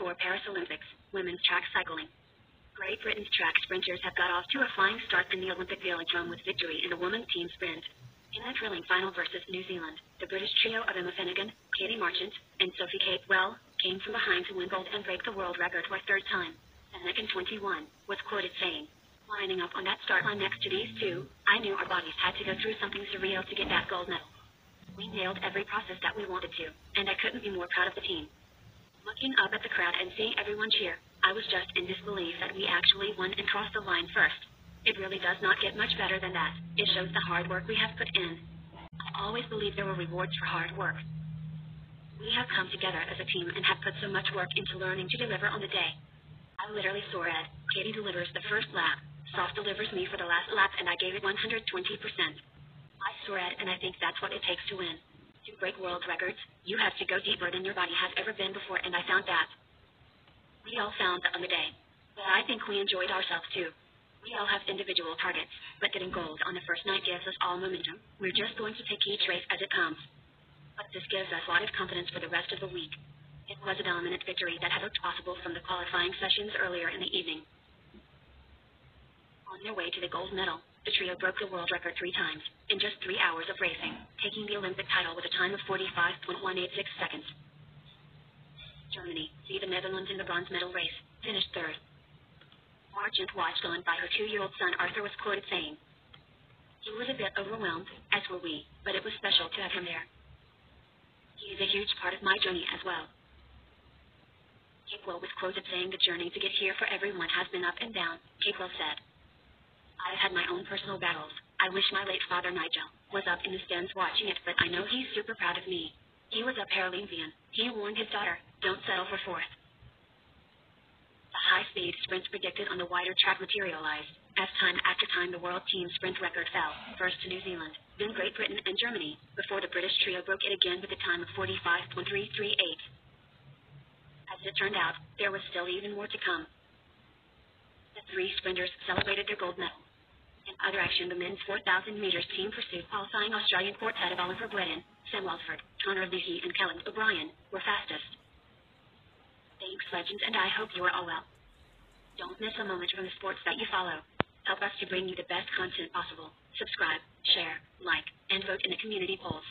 2024 Paris Olympics, women's track cycling. Great Britain's track sprinters have got off to a flying start in the Olympic Velodrome with victory in the women's team sprint. In the thrilling final versus New Zealand, the British trio of Emma Finucane, Katy Marchant, and Sophie Capewell came from behind to win gold and break the world record for a third time. Finucane 21 was quoted saying, Lining up on that start line next to these two, I knew our bodies had to go through something surreal to get that gold medal. We nailed every process that we wanted to, and I couldn't be more proud of the team. Looking up at the crowd and seeing everyone cheer, I was just in disbelief that we actually won and crossed the line first. It really does not get much better than that. It shows the hard work we have put in. I always believed there were rewards for hard work. We have come together as a team and have put so much work into learning to deliver on the day. I literally saw Ed. Katy delivers the first lap. Soph delivers me for the last lap, and I gave it 120%. I saw Ed, and I think that's what it takes to win. To break world records, you have to go deeper than your body has ever been before, and I found that. We all found that on the day. But I think we enjoyed ourselves too. We all have individual targets, but getting gold on the first night gives us all momentum. We're just going to take each race as it comes. But this gives us a lot of confidence for the rest of the week. It was a dominant victory that had looked possible from the qualifying sessions earlier in the evening. On their way to the gold medal, the trio broke the world record three times in just three hours of racing, taking the Olympic title with a time of 45.186 seconds. Germany, see the Netherlands in the bronze medal race, finished third. Marchant watched on by her two-year-old son Arthur was quoted saying, He was a bit overwhelmed, as were we, but it was special to have him there. He is a huge part of my journey as well. Capewell was quoted saying the journey to get here for everyone has been up and down, Capewell said. I've had my own personal battles. I wish my late father Nigel was up in the stands watching it, but I know he's super proud of me. He was a Paralympian. He warned his daughter, don't settle for fourth. The high-speed sprints predicted on the wider track materialized. As time after time the world team sprint record fell, first to New Zealand, then Great Britain and Germany, before the British trio broke it again with a time of 45.338. As it turned out, there was still even more to come. The three sprinters celebrated their gold medal. In other action, the men's 4,000 meters team pursuit qualifying Australian quartet of Oliver Bleddyn, Sam Welsford, Conor Leahy, and Kelland O'Brien were fastest. Thanks, legends, and I hope you are all well. Don't miss a moment from the sports that you follow. Help us to bring you the best content possible. Subscribe, share, like, and vote in the community polls.